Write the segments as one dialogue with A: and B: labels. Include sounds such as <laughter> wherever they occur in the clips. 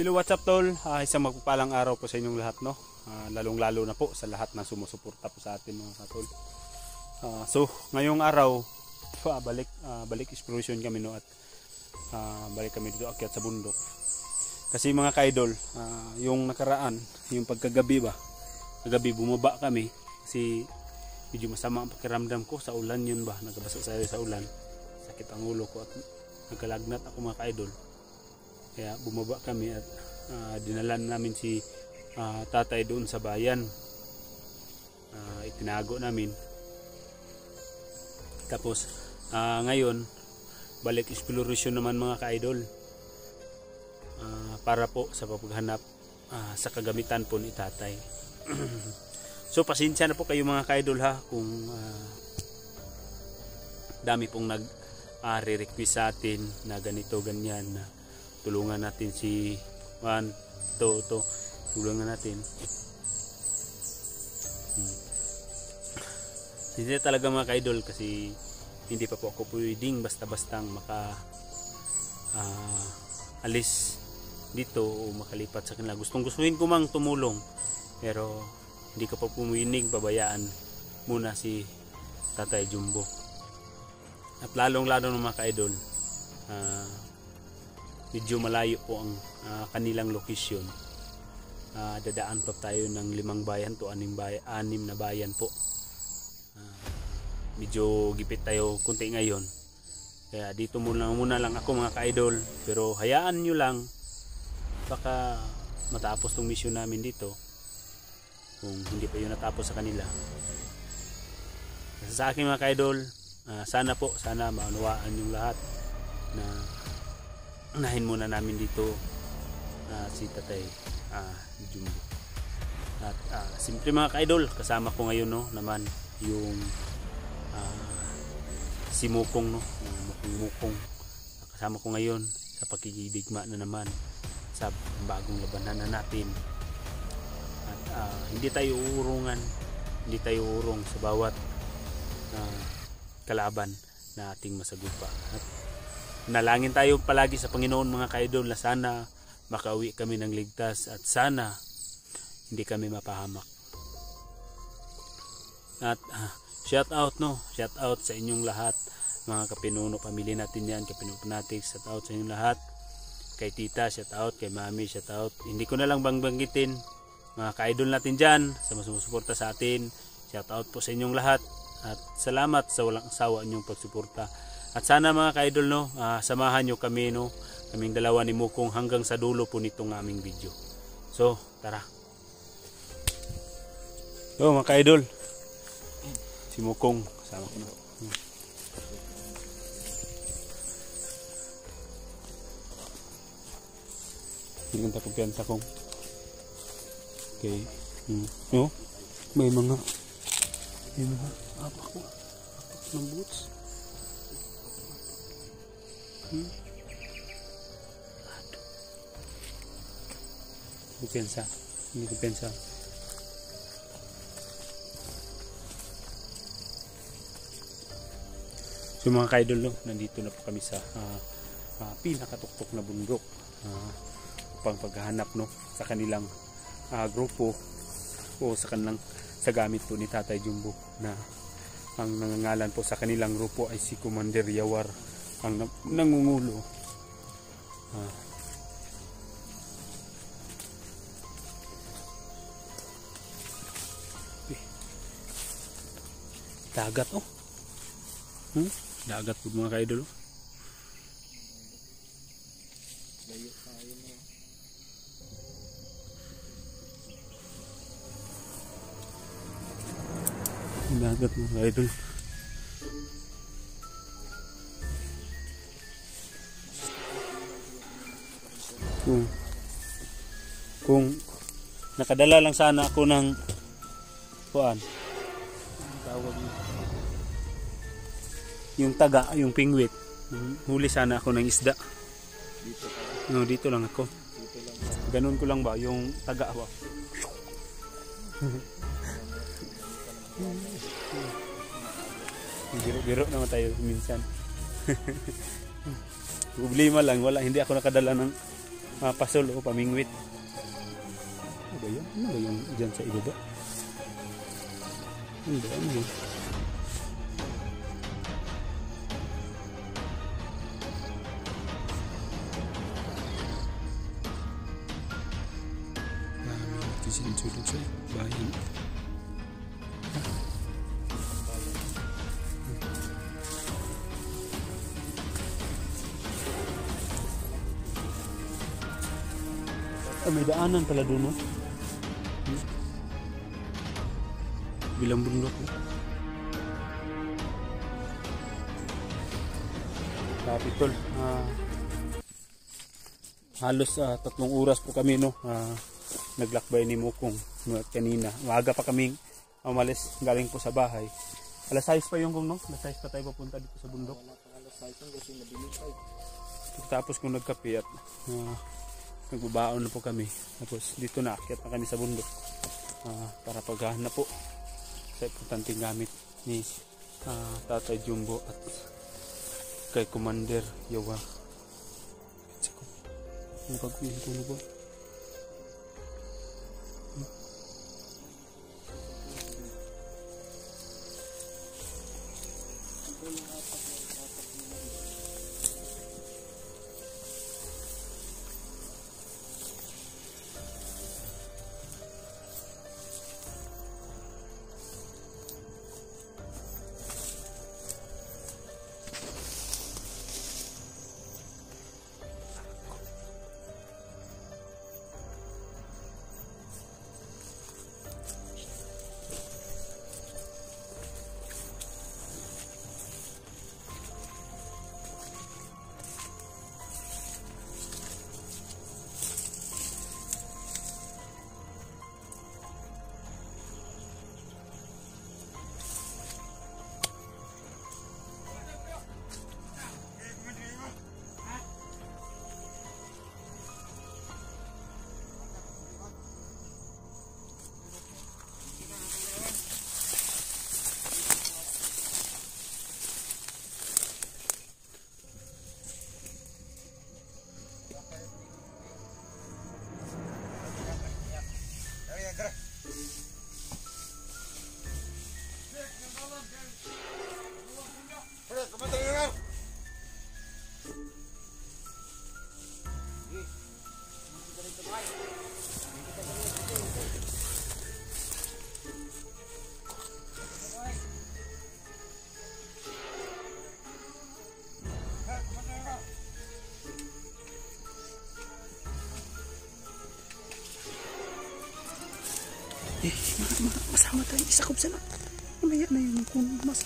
A: Hello, what's up tol? Ah, isang magpapalang araw po sa inyong lahat, no? Ah, lalong-lalo na po sa lahat ng sumusuporta po sa atin mga katol. Ah, so, ngayong araw, <laughs> ah, balik ah, balik exploration kami no at ah, balik kami dito akyat sa bundok. Kasi mga kaidol, ah, yung nakaraan, yung pagkagabi ba? Kagabi bumaba kami kasi medyo masama ang pakiramdam ko sa ulan yun ba? Nagabasa sa sa ulan. Sakit ang ulo ko at nagkalagnat ako mga kaidol. Kaya bumaba kami at ah, dinalan namin si ah, tatay doon sa bayan. Ah, itinago namin. Tapos ah, ngayon balik exploration naman mga ka-idol. Ah, para po sa paghanap ah, sa kagamitan po ni tatay. <clears throat> so pasensya na po kayo mga ka-idol ha kung ah, dami pong nag ah, re-request sa atin na ganito ganyan na tulungan natin si Juan. To to tulungan natin. Hmm. hindi talaga mga ka-idol kasi hindi pa po ako pwedeng basta-bastang maka ah, alis dito o makalipat sa kanila. Gustong gustuhin ko mang tumulong pero hindi ka pa pumuinig babayaan muna si Tatay Jumbo. At lalong lalo ng mga ka-idol ah, medyo malayo po ang ah, kanilang location. Ah, dadaan pa tayo ng limang bayan to anim, bayan, anim na bayan po. Ah, medyo gipit tayo kunti ngayon. Kaya dito muna, muna lang ako mga ka-idol. Pero hayaan nyo lang baka matapos tong mission namin dito kung hindi pa yun natapos sa kanila. Sa akin mga ka-idol, ah, sana po, sana maunawaan yung lahat na unahin muna namin dito uh, si Tatay uh, Jumbo. At uh, simple mga ka-idol, kasama ko ngayon no naman yung uh, si Mukong no, Mukong Mukong. Kasama ko ngayon sa pakikidigma na naman sa bagong labanan na natin. At uh, hindi tayo uurungan, hindi tayo urong sa bawat uh, kalaban na ating masagupa. At Nalangin tayo palagi sa Panginoon mga kaidol na sana makauwi kami ng ligtas at sana hindi kami mapahamak. At uh, shout out no, shout out sa inyong lahat mga kapinuno, pamilya natin yan, kapinuno fanatics, shout out sa inyong lahat. Kay tita, shout out, kay mami, shout out. Hindi ko na lang bangbanggitin mga kaidol natin dyan sa sumusuporta sa atin. Shout out po sa inyong lahat at salamat sa walang asawa inyong pagsuporta. At sana mga ka-idol no, uh, samahan nyo kami no, kaming dalawa ni Mukong hanggang sa dulo po nitong aming video. So, tara. So mga ka-idol, si Mukong kasama ko na. Hindi kong kumpiyansa kong. Okay. Hmm. No? May mga may mga apak ko. Apak ng boots. Hmm? Aduh. Hindi ko pensa. Hindi ko pensa. So mga kaidol, no, nandito na po kami sa uh, uh, pinakatuktok na bundok uh, upang paghahanap no, sa kanilang uh, grupo o sa kanilang sa gamit po ni Tatay Jumbo na ang nangangalan po sa kanilang grupo ay si Commander Yawar ang nangungulo ah. dagat oh hmm? dagat po mga kaidol oh. dagat mga kaidol kung kung nakadala lang sana ako ng kuan. Tawag yung taga yung pingwit. Huli sana ako ng isda. Dito no dito lang ako. Dito lang. ganun ko lang ba yung taga ba <laughs> biro-biro naman tayo minsan. <laughs> Problema lang wala hindi ako nakadala ng ah, pasol o pamingwit. Ano ba yun? Ano ba yung dyan sa ibaba? Ano ba? Ano yun? Dami nagsisinsulog sa bayan. Ah, may daanan pala doon, no? Hmm. Bilang bundok, no? Capitol. Ah, halos ah, tatlong oras po kami, no? Ah, naglakbay ni Mukong no, kanina. Maaga pa kaming umalis galing po sa bahay. Alas 6 pa yung kung no? Alas 6 pa tayo papunta dito sa bundok. Tapos kung nagkape at ah, nagbabaon na po kami. Tapos dito na akyat na kami sa bundok. Ah, para paghahanap po sa importanteng gamit ni ah, Tatay Jumbo at kay Commander Yawa. Ano pag-uwi ko na ba? Eh, mga, mga kasama tayo. Isakop sila. Mamaya na yun kung mas...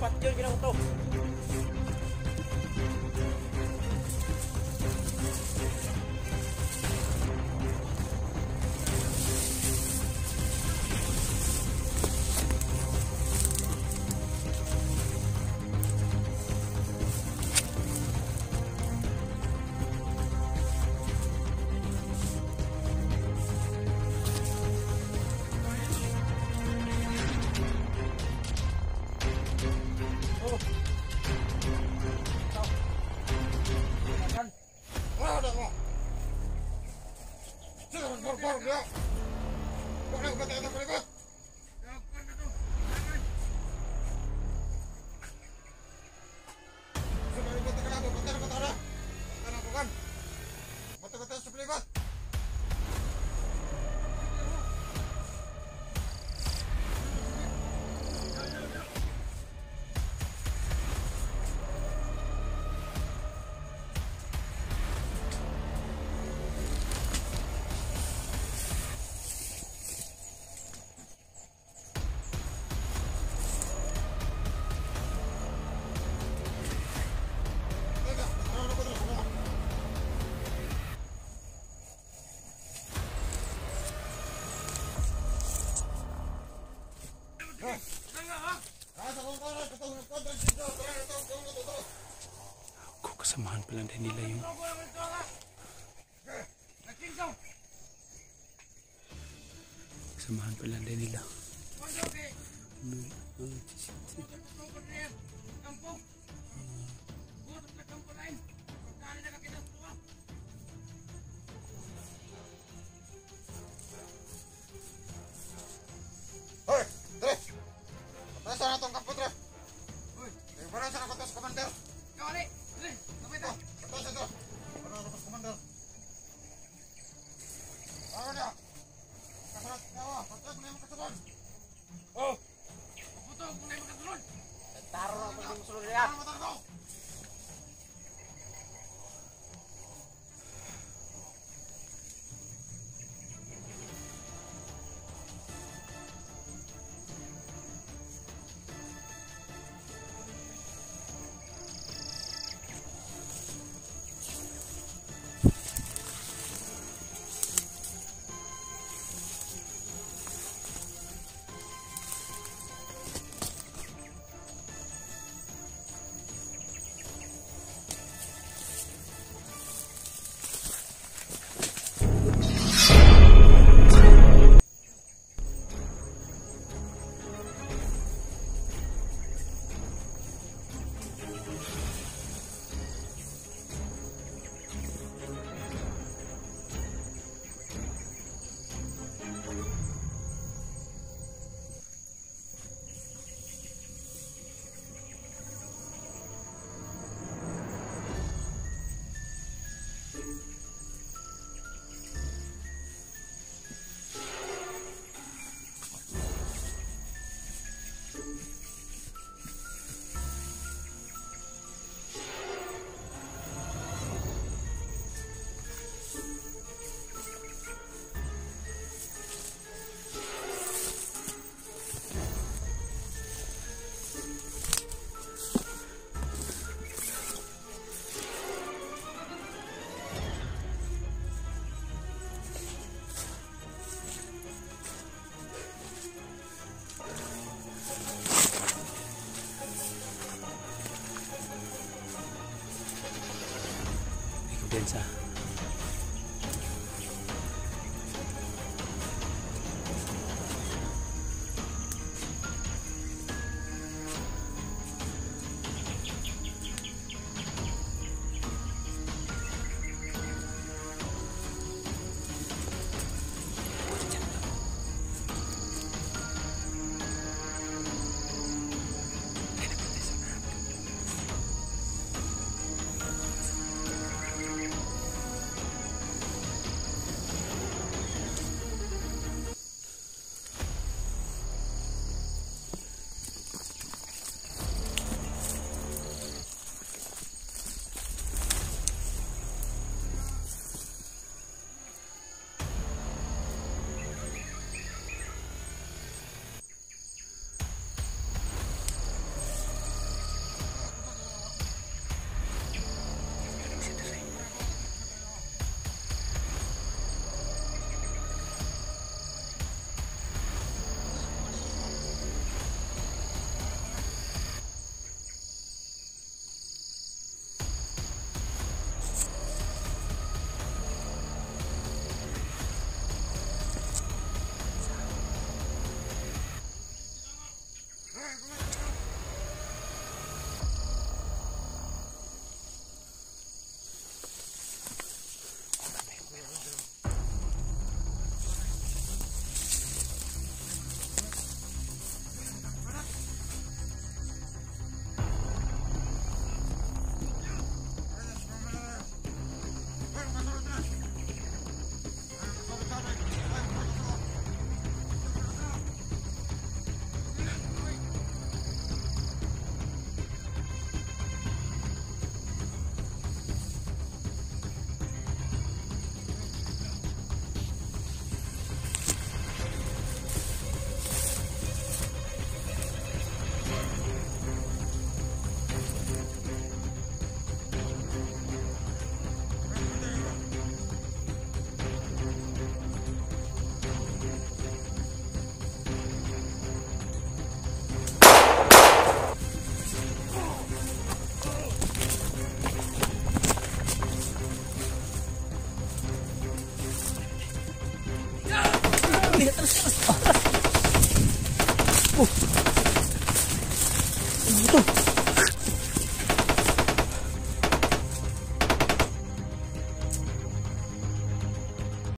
A: dapat yun ginauto samahan pala din nila yung samahan pala din nila. ang